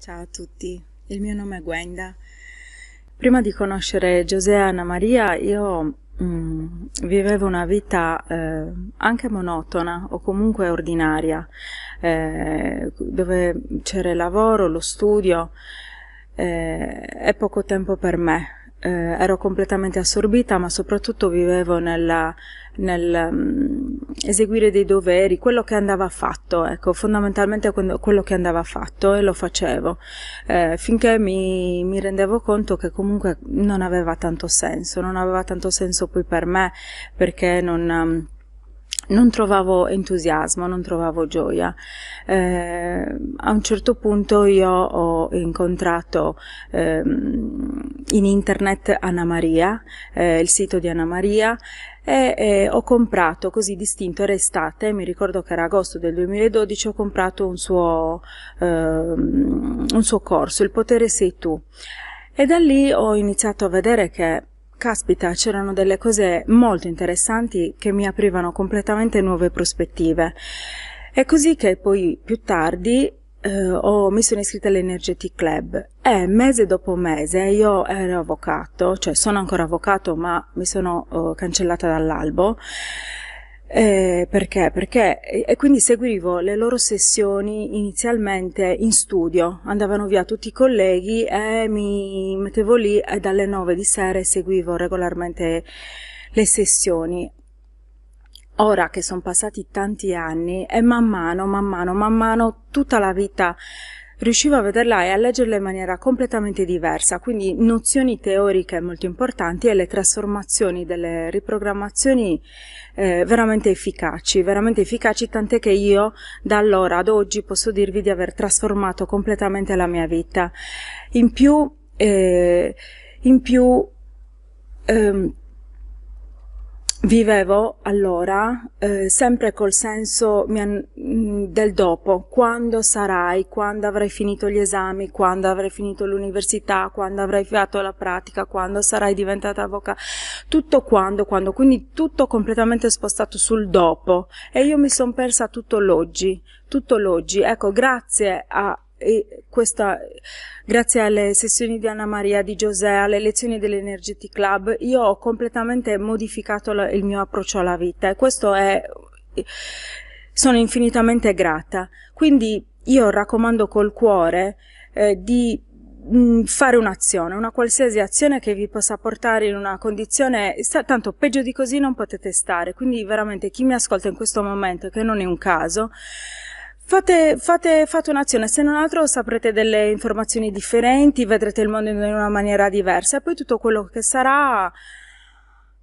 Ciao a tutti, il mio nome è Gwenda. Prima di conoscere Giuseppe e Anna Maria io mm, vivevo una vita eh, anche monotona o comunque ordinaria, eh, dove c'era il lavoro, lo studio eh, e poco tempo per me eh, ero completamente assorbita, ma soprattutto vivevo nella, nel um, eseguire dei doveri, quello che andava fatto, ecco, fondamentalmente quello che andava fatto e lo facevo, eh, finché mi, mi, rendevo conto che comunque non aveva tanto senso, non aveva tanto senso poi per me, perché non... Um, non trovavo entusiasmo, non trovavo gioia. Eh, a un certo punto io ho incontrato eh, in internet Anna Maria, eh, il sito di Anna Maria, e eh, ho comprato così distinto, era estate, mi ricordo che era agosto del 2012, ho comprato un suo, ehm, un suo corso, Il potere sei tu. E da lì ho iniziato a vedere che Caspita, c'erano delle cose molto interessanti che mi aprivano completamente nuove prospettive. È così che poi più tardi eh, ho, mi sono iscritta all'Energetic Club e mese dopo mese io ero avvocato, cioè sono ancora avvocato ma mi sono uh, cancellata dall'albo eh, perché? Perché e quindi seguivo le loro sessioni inizialmente in studio, andavano via tutti i colleghi e mi mettevo lì e dalle 9 di sera seguivo regolarmente le sessioni. Ora che sono passati tanti anni e man mano, man mano, man mano tutta la vita riuscivo a vederla e a leggerla in maniera completamente diversa, quindi nozioni teoriche molto importanti e le trasformazioni delle riprogrammazioni eh, veramente efficaci, veramente efficaci, tant'è che io da allora ad oggi posso dirvi di aver trasformato completamente la mia vita. In più, eh, in più ehm, Vivevo allora eh, sempre col senso mm, del dopo, quando sarai, quando avrai finito gli esami, quando avrai finito l'università, quando avrai fatto la pratica, quando sarai diventata avvocato, tutto quando, quando, quindi tutto completamente spostato sul dopo. E io mi sono persa tutto l'oggi, tutto l'oggi, ecco grazie a e questa, grazie alle sessioni di Anna Maria, di Giuseppe, alle lezioni dell'Energetic Club, io ho completamente modificato la, il mio approccio alla vita e questo è, sono infinitamente grata. Quindi io raccomando col cuore eh, di mh, fare un'azione, una qualsiasi azione che vi possa portare in una condizione, tanto peggio di così non potete stare, quindi veramente chi mi ascolta in questo momento, che non è un caso, Fate, fate, fate un'azione, se non altro saprete delle informazioni differenti, vedrete il mondo in una maniera diversa e poi tutto quello che sarà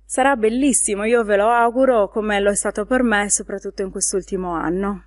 sarà bellissimo. Io ve lo auguro come lo è stato per me, soprattutto in quest'ultimo anno.